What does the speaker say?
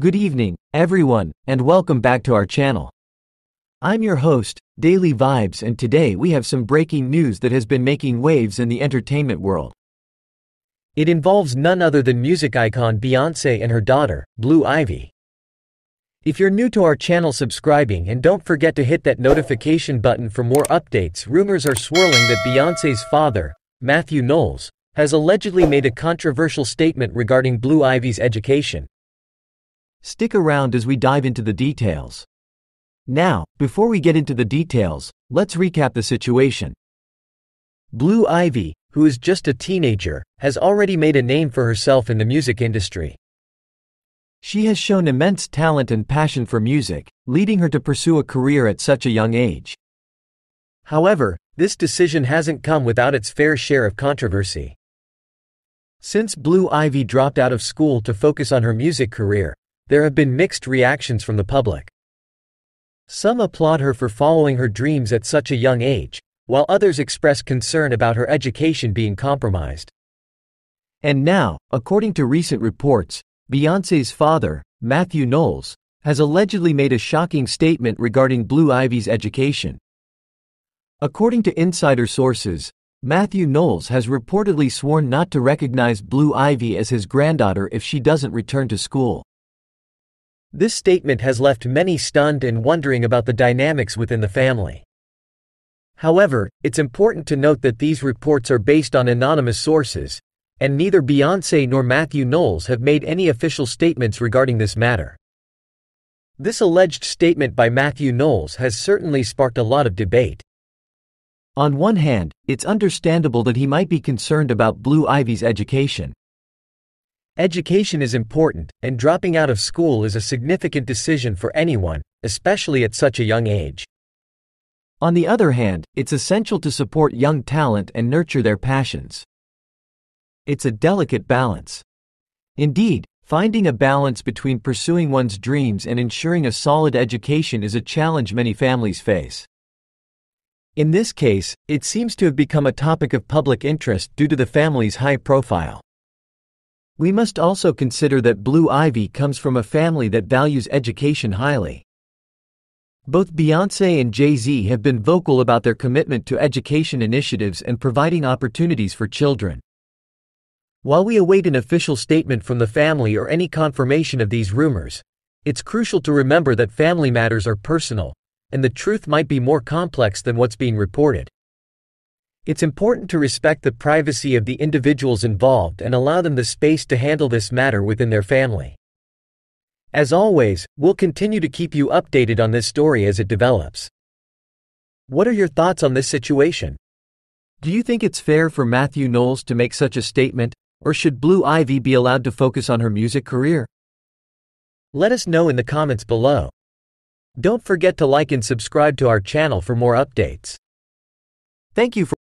Good evening, everyone, and welcome back to our channel. I'm your host, Daily Vibes, and today we have some breaking news that has been making waves in the entertainment world. It involves none other than music icon Beyonce and her daughter, Blue Ivy. If you're new to our channel subscribing and don't forget to hit that notification button for more updates rumors are swirling that Beyonce's father, Matthew Knowles, has allegedly made a controversial statement regarding Blue Ivy's education. Stick around as we dive into the details. Now, before we get into the details, let's recap the situation. Blue Ivy, who is just a teenager, has already made a name for herself in the music industry. She has shown immense talent and passion for music, leading her to pursue a career at such a young age. However, this decision hasn't come without its fair share of controversy. Since Blue Ivy dropped out of school to focus on her music career, there have been mixed reactions from the public. Some applaud her for following her dreams at such a young age, while others express concern about her education being compromised. And now, according to recent reports, Beyonce's father, Matthew Knowles, has allegedly made a shocking statement regarding Blue Ivy's education. According to insider sources, Matthew Knowles has reportedly sworn not to recognize Blue Ivy as his granddaughter if she doesn't return to school. This statement has left many stunned and wondering about the dynamics within the family. However, it's important to note that these reports are based on anonymous sources, and neither Beyonce nor Matthew Knowles have made any official statements regarding this matter. This alleged statement by Matthew Knowles has certainly sparked a lot of debate. On one hand, it's understandable that he might be concerned about Blue Ivy's education. Education is important, and dropping out of school is a significant decision for anyone, especially at such a young age. On the other hand, it's essential to support young talent and nurture their passions. It's a delicate balance. Indeed, finding a balance between pursuing one's dreams and ensuring a solid education is a challenge many families face. In this case, it seems to have become a topic of public interest due to the family's high profile. We must also consider that Blue Ivy comes from a family that values education highly. Both Beyonce and Jay Z have been vocal about their commitment to education initiatives and providing opportunities for children. While we await an official statement from the family or any confirmation of these rumors, it's crucial to remember that family matters are personal, and the truth might be more complex than what's being reported. It's important to respect the privacy of the individuals involved and allow them the space to handle this matter within their family. As always, we'll continue to keep you updated on this story as it develops. What are your thoughts on this situation? Do you think it's fair for Matthew Knowles to make such a statement, or should Blue Ivy be allowed to focus on her music career? Let us know in the comments below. Don't forget to like and subscribe to our channel for more updates. Thank you for